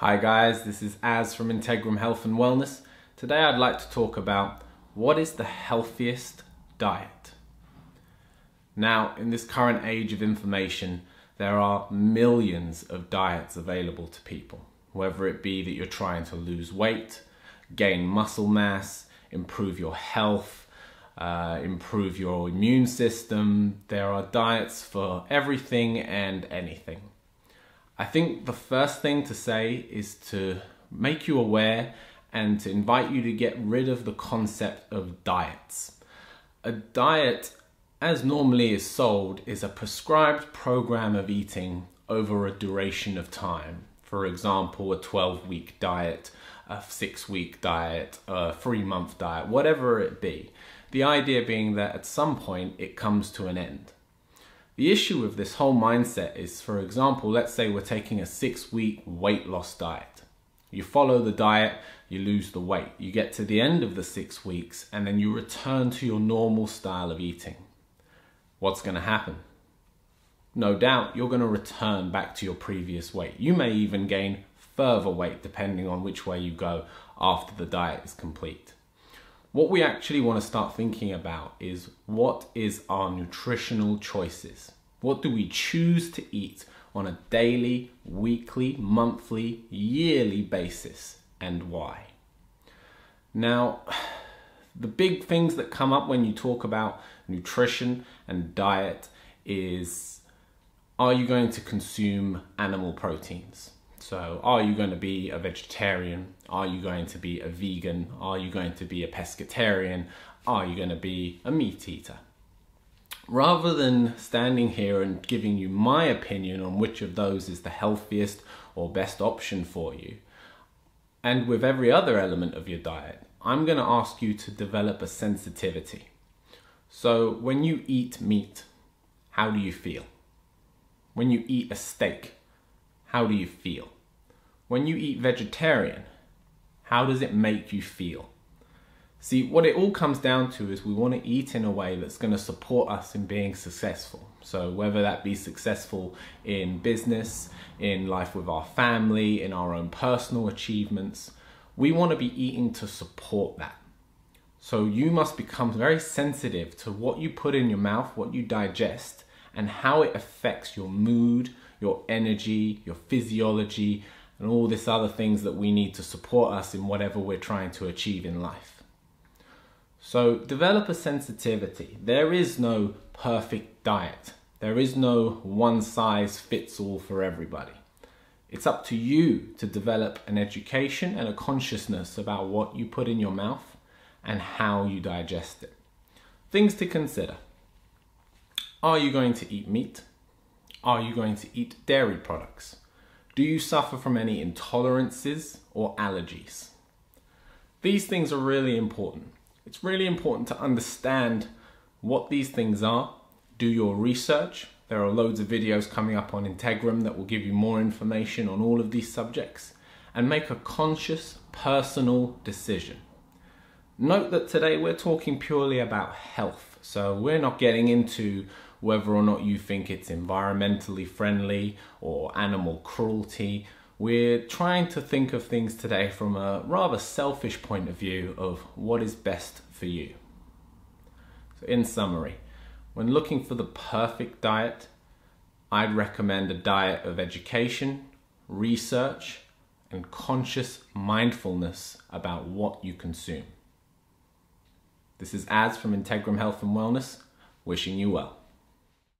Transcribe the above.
Hi guys, this is Az from Integrum Health and Wellness. Today I'd like to talk about what is the healthiest diet. Now, in this current age of information, there are millions of diets available to people, whether it be that you're trying to lose weight, gain muscle mass, improve your health, uh, improve your immune system. There are diets for everything and anything. I think the first thing to say is to make you aware and to invite you to get rid of the concept of diets. A diet, as normally is sold, is a prescribed program of eating over a duration of time. For example, a 12 week diet, a six week diet, a three month diet, whatever it be. The idea being that at some point it comes to an end. The issue with this whole mindset is, for example, let's say we're taking a six week weight loss diet. You follow the diet, you lose the weight. You get to the end of the six weeks and then you return to your normal style of eating. What's going to happen? No doubt you're going to return back to your previous weight. You may even gain further weight depending on which way you go after the diet is complete. What we actually want to start thinking about is what is our nutritional choices? What do we choose to eat on a daily, weekly, monthly, yearly basis and why? Now, the big things that come up when you talk about nutrition and diet is are you going to consume animal proteins? So, are you going to be a vegetarian? Are you going to be a vegan? Are you going to be a pescatarian? Are you going to be a meat eater? Rather than standing here and giving you my opinion on which of those is the healthiest or best option for you, and with every other element of your diet, I'm going to ask you to develop a sensitivity. So, when you eat meat, how do you feel? When you eat a steak, how do you feel? When you eat vegetarian, how does it make you feel? See, what it all comes down to is we want to eat in a way that's going to support us in being successful. So, whether that be successful in business, in life with our family, in our own personal achievements, we want to be eating to support that. So, you must become very sensitive to what you put in your mouth, what you digest, and how it affects your mood, your energy, your physiology, and all this other things that we need to support us in whatever we're trying to achieve in life. So develop a sensitivity. There is no perfect diet. There is no one size fits all for everybody. It's up to you to develop an education and a consciousness about what you put in your mouth and how you digest it. Things to consider. Are you going to eat meat? Are you going to eat dairy products? Do you suffer from any intolerances or allergies? These things are really important. It's really important to understand what these things are, do your research. There are loads of videos coming up on Integrum that will give you more information on all of these subjects and make a conscious personal decision. Note that today we're talking purely about health, so we're not getting into whether or not you think it's environmentally friendly or animal cruelty. We're trying to think of things today from a rather selfish point of view of what is best for you. So, in summary, when looking for the perfect diet, I'd recommend a diet of education, research, and conscious mindfulness about what you consume. This is Az from Integrum Health and Wellness, wishing you well.